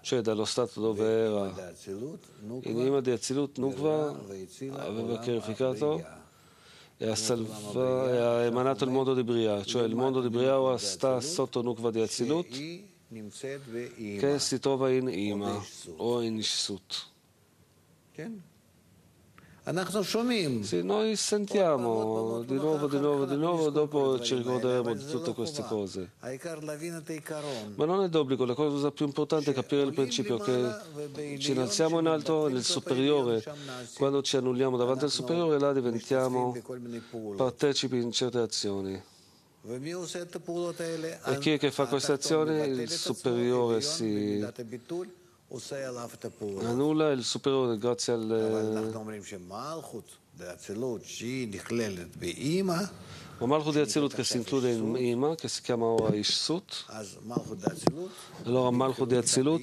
cioè dallo stato dove era in Ima di Azilut, Nukva, aveva chiarificato e ha, salva, e ha emanato il mondo di Bria, cioè il mondo di Bria ora sta sotto Nukva di Azilut che si trova in Ima o in Ishsut. Sì, noi sentiamo di nuovo, di nuovo, di nuovo, dopo ci ricorderemo di tutte queste cose. Ma non è d'obbligo, la cosa più importante è capire il principio che ci innalziamo in alto nel superiore. Quando ci annulliamo davanti al superiore, là diventiamo partecipi in certe azioni. E chi è che fa queste azioni? Il superiore si ענו לה אל סופר-אינטגרציה ל... אנחנו אומרים שמלכות דאצילות שהיא נכללת באימא. המלכות דאצילות כסינתלות עם אימא, כסיכם האור האיש סוט. אז מלכות דאצילות. לא, המלכות דאצילות,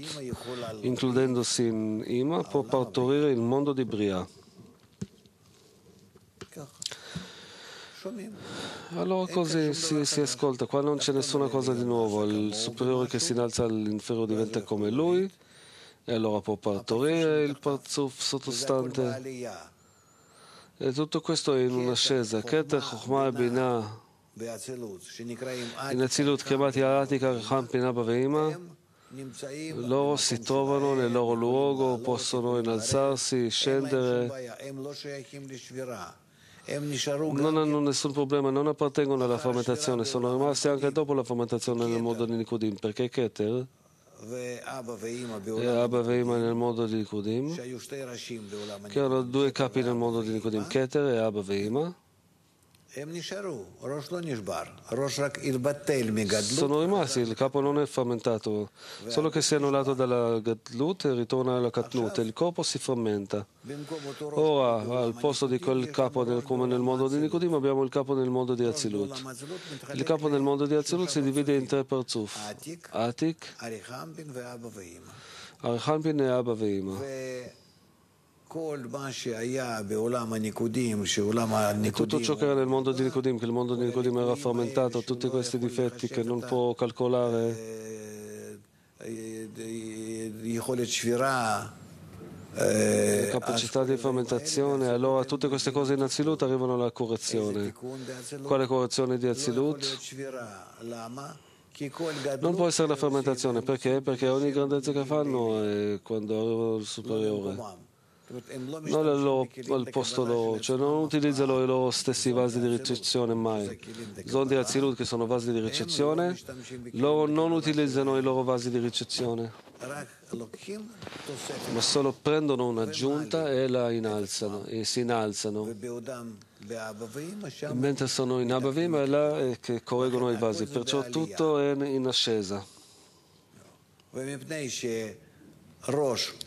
אינקלודנדוס עם אימא, פה פרטוריר אין מונדו דיבריה. Allora cose si, si ascolta, qua non c'è nessuna cosa di nuovo, il superiore che si innalza all'inferiore diventa come lui. E allora può partorire il parzuf sottostante. E tutto questo è in un'ascesa. Keter, Chokhmah e Binah in Azilut chiamati Aratika, Recham, Pinaba Veima loro si trovano nel loro luogo, possono innalzarsi, scendere non hanno nessun problema, non appartengono alla fermentazione, sono rimasti anche dopo la fermentazione nel mondo di Nicodim, perché Keter אה, אבא ואימא ללמוד עוד ליקודים. כן, עוד דוי קפי נלמודו עוד ליקודים. כתר, אה, אבא ואימא. Sono rimasti, il capo non è frammentato, solo che si è annullato dalla Gadlut e ritorna alla Katnut. Il corpo si frammenta. Ora, al posto di quel capo nel, come nel mondo di Nicodim, abbiamo il capo nel mondo di Azilut. Il capo nel mondo di Azilut si divide in tre parzuf, Atik, Arichanpin e Abba Veima. E tutto ciò che era nel mondo di Nicodim, che il mondo di Nicodim era frammentato, tutti questi difetti che non può calcolare, la capacità di fermentazione, allora tutte queste cose in Azilut arrivano alla correzione. Quale correzione di Azilut? Non può essere la fermentazione, perché? Perché ogni grandezza che fanno è quando arrivano al superiore non al, loro, al posto loro, cioè non utilizzano i loro stessi vasi di ricezione mai. Zondi Azilut che sono vasi di ricezione, loro non utilizzano i loro vasi di ricezione, ma solo prendono un'aggiunta e la innalzano, e si innalzano. Mentre sono in Abavim è là che correggono i vasi, perciò tutto è in ascesa.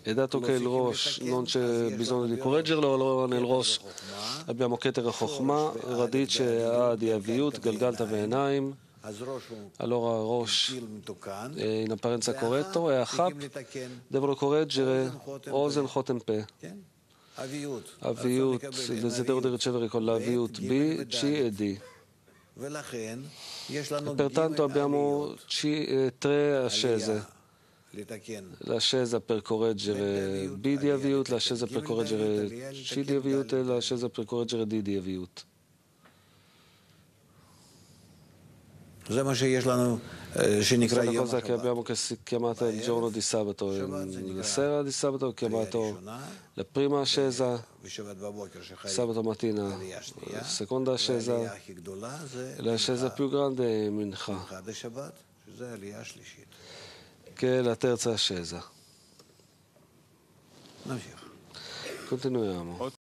E dato che il Rosh non c'è bisogno di correggerlo, allora nel Rosh abbiamo Keter Chokhmah, radice A di Aviut, Galgalta Ve'enaim. Allora Rosh è in apparenza corretto e Achap devono correggere Ozen Chotem Pe. Aviut, il desiderio di ricevere con l'Aviut B, C e D. E pertanto abbiamo C, tre ascese l'ascesa per correggere B di Aviut, l'ascesa per correggere C di Aviut e l'ascesa per correggere D di Aviut. Questa è la cosa che abbiamo che si chiamata il giorno di sabato. La sera di sabato chiamato la prima ascesa, sabato mattina, la seconda ascesa, l'ascesa più grande è Mincha כן, התרצה השזע. נמשיך. קונטינואר